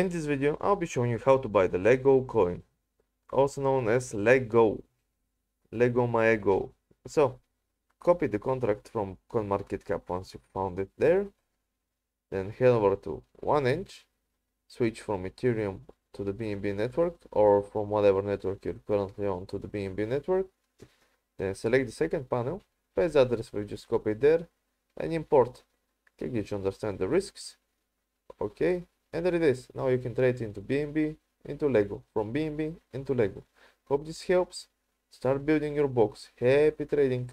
In this video, I'll be showing you how to buy the Lego coin, also known as Lego, Lego My Ego. So, copy the contract from CoinMarketCap once you found it there, then head over to 1inch, switch from Ethereum to the BNB network or from whatever network you're currently on to the BNB network, then select the second panel, paste the address we just copied there, and import. Click here to understand the risks. Okay, and there it is. Now you can trade into BNB, into Lego, from BNB into Lego. Hope this helps. Start building your box. Happy trading.